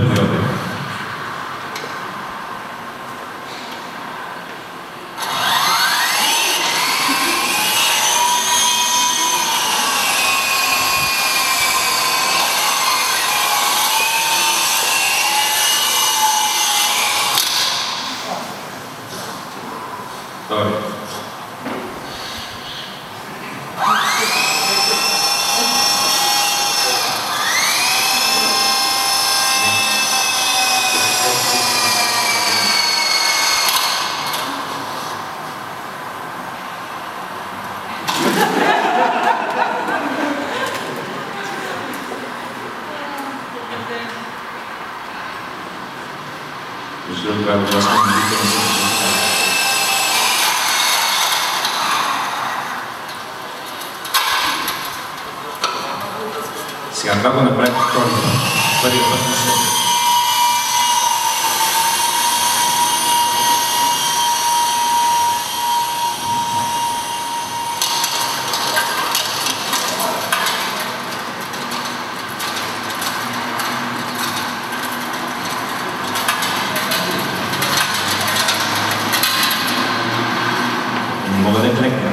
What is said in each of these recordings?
Dziękuję. Виждам, това е ужасно медитивно съдържание. Сега това го направих втори път. Първият път не се. Мога да клекна.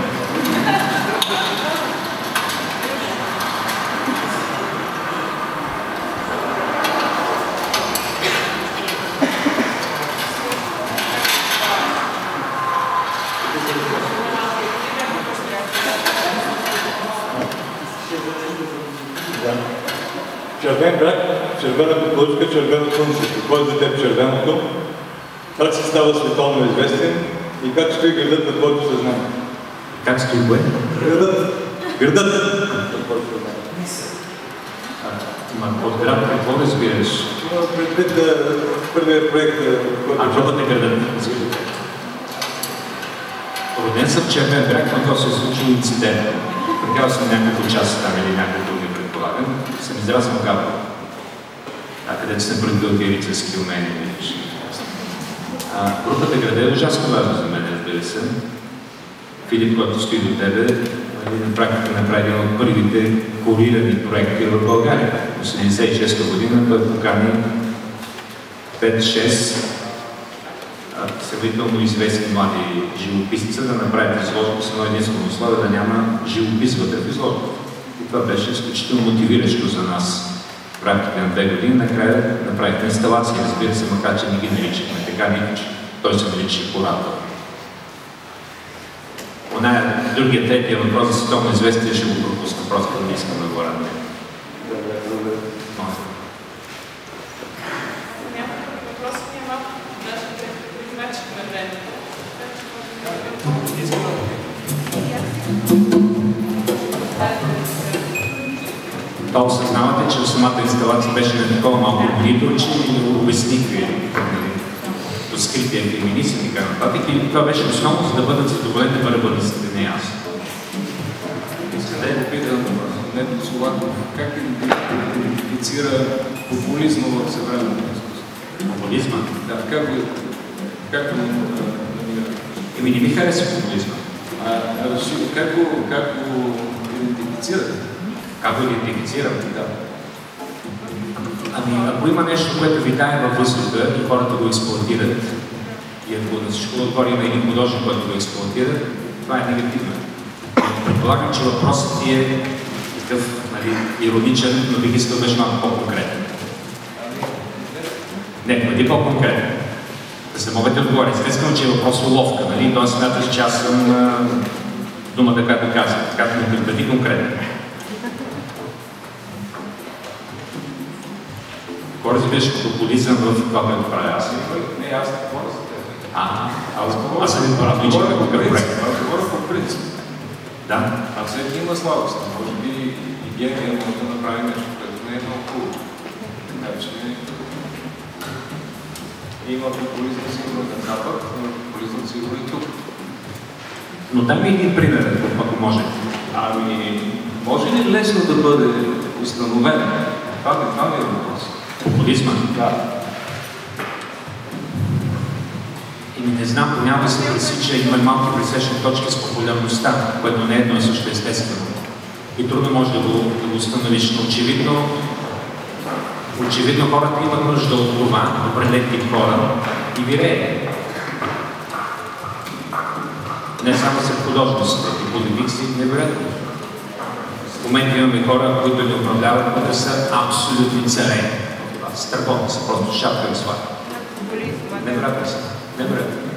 Червен бряг, червената точка, червено слънце. Какво е за теб червеното? Как се става световно известен и как стои градът на твоето съзнание? Как стои кое? Градът. Градът на твоето съзнание. Ма под град какво разбираш? Предвид е, първият проект, е, който А групата градът, разбирате. Роден съм в Червен бряг, но то се е случило инцидентно. Прекарал съм няколко часа там или няколко други, предполагам. Съм израснал в Габро. А където съм придобил теоретически умения, виж. А, групата града е ужасно важна за мен, разбира се. Филип, който стои до тебе, на практика направи един от първите корирани проекти в България. В 86-та година той покани 5-6 а, сравнително известни млади живописци да направят изложба с едно единствено условие да няма живопис вътре в изложбата. И това беше изключително мотивиращо за нас. В рамките на две години накрая направихме инсталации, разбира се, макар че не ги наричахме така, нито че той се нарича куратор. Оная, другия третия въпрос за световно известие ще го пропусна, просто не искам да го времето. Това осъзнавате, че в самата инсталация беше на такова малко приточи и обясних ви скрития феминист и така нататък. И това беше основно, за да бъдат задоволени барабанистите, не аз. Искам да попитам Нето Солаков, как идентифицира популизма в съвременното изкуство? Популизма. Да, как го, как го? Еми не ми хареса популизма. А, как го, как го идентифицирате? Как го идентифицирам? Да. Ами, ако има нещо, което витае във въздуха и хората го експлуатират, и ако на всичко отгоре има един художник, който го експлуатира, това е негативно. Предполагам, че въпросът ти е такъв нали, ироничен, но бих искал беше малко по-конкретен. Не, бъди по-конкретен. Да се мога да отговоря. Естествено, че е въпрос уловка, нали? Той смяташ, че аз съм думата, както казвам. Така да бъди конкретен. Какво разбираш като популизъм в това, което правя аз? Не, аз не говоря за теб. А, аз, аз съм Говоря такъв принцип. проект. Аз говоря по принцип. Да. А всеки има слабост. Може би и гения може да направи нещо, което не е много хубаво. Така че има популизъм сигурно на Запад, но популизъм сигурно и тук. Но дай ми един пример, ако може. Ами, може ли лесно да бъде установен? Това, това ми е въпрос. Популизма. Да. И не знам, понякога се пресича, има малки пресечни точки с популярността, което не е едно и също естествено. И трудно може да го, да го установиш, но очевидно Очевидно хората имат нужда от това, определен тип хора и вирее. Не само са художниците и политици, невероятно. В момента имаме хора, които ни управляват, които са абсолютни царе. Страхотни са, просто шапка им слагат. Невероятно са. Невероятно.